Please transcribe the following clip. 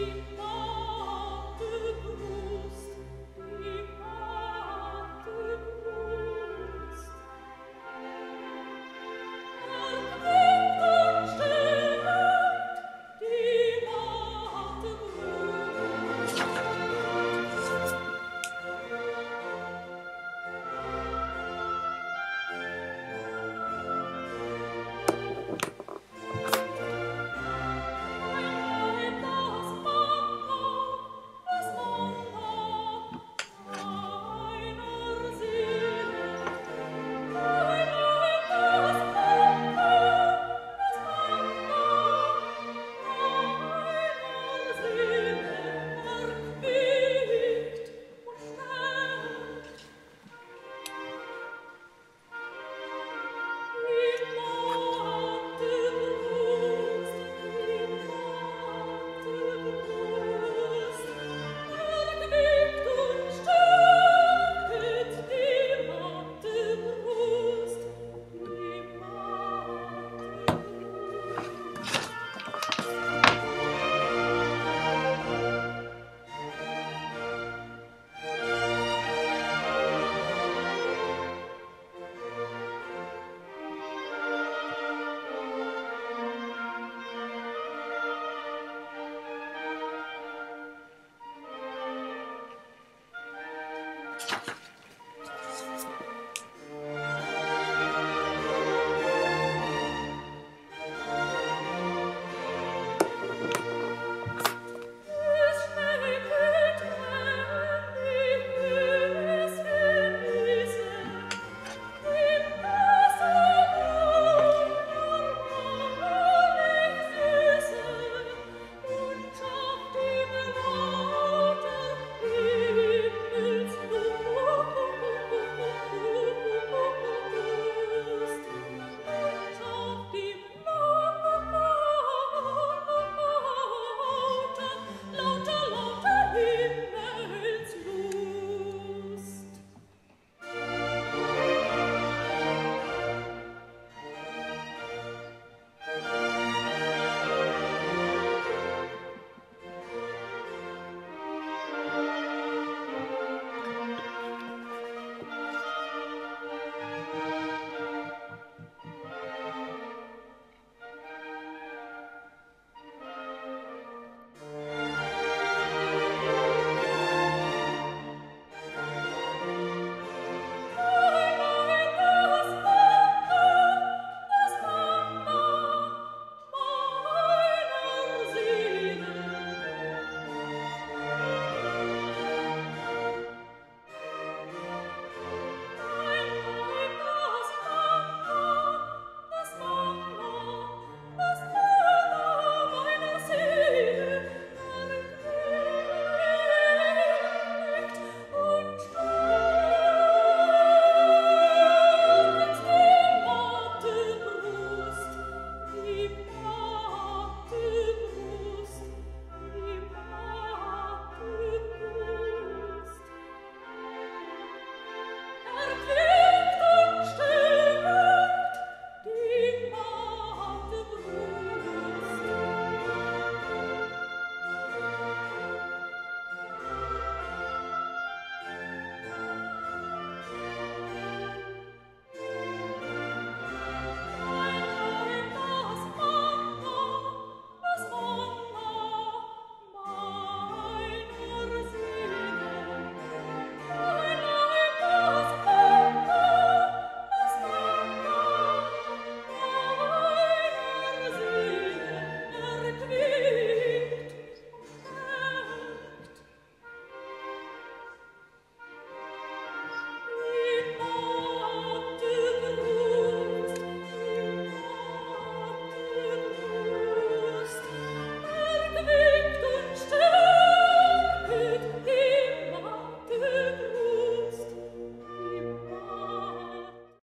Keep on. Bye.